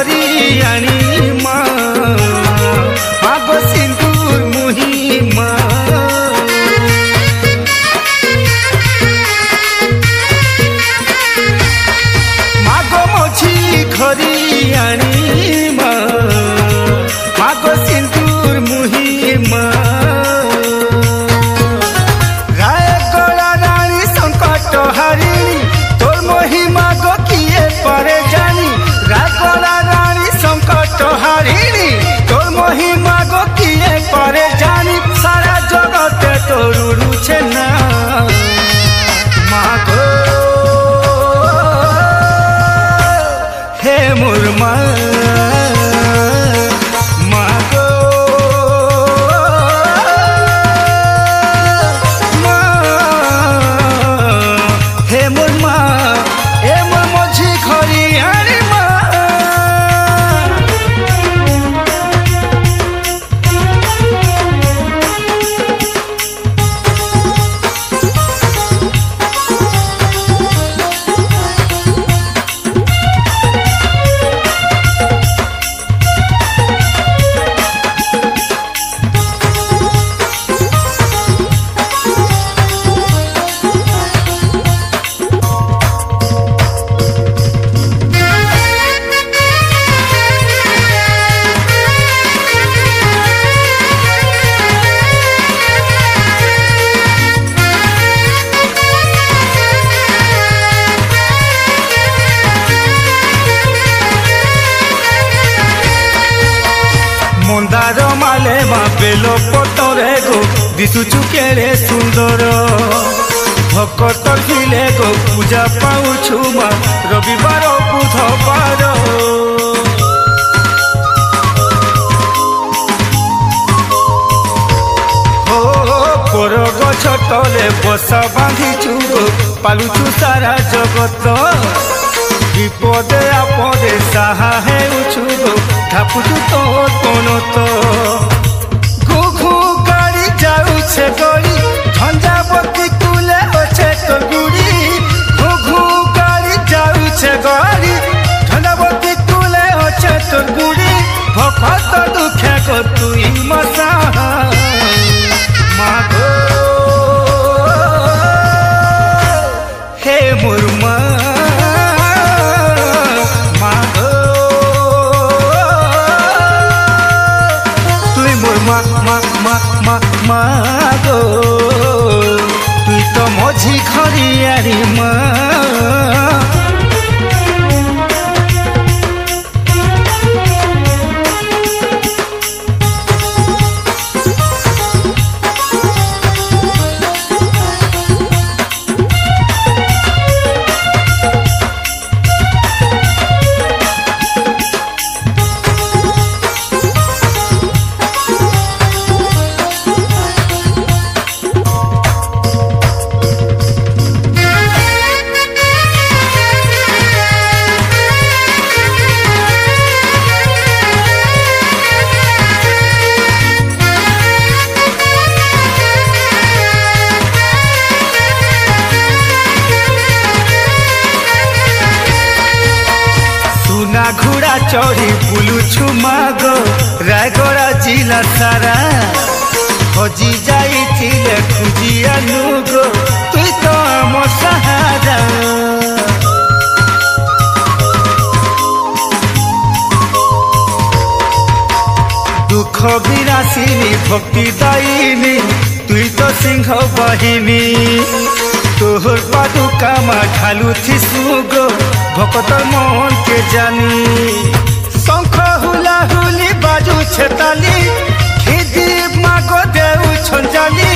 করি আনি છે ના ভকতরে গো দিশুছু কেড়ে সুন্দর ভকত দিলে গো পূজা পাউছু মা রবিবার বুধবার পর গছ তলে বসা বাঁধিছু গো পালুছু সারা জগত বিপদে আপদে সাহা হেউছু গো ঢাপুছু তোর কোন তো Check out. চড়ি বুলুছু মাগো রায়গড়া জিলা সারা হজি যাইছিলে খুঁজি আনুগো তুই তো আম সাহারা দুঃখ বিনাশিনী ভক্তি দায়িনী তুই তো সিংহ বাহিনী তোর পাদুকা মা ঢালুথিসু গো ভকতর মন কে জানি। শঙ্খ হুলা হুলি বাজু ছেতালি খিদি মাগো দেউ ছঞ্জালি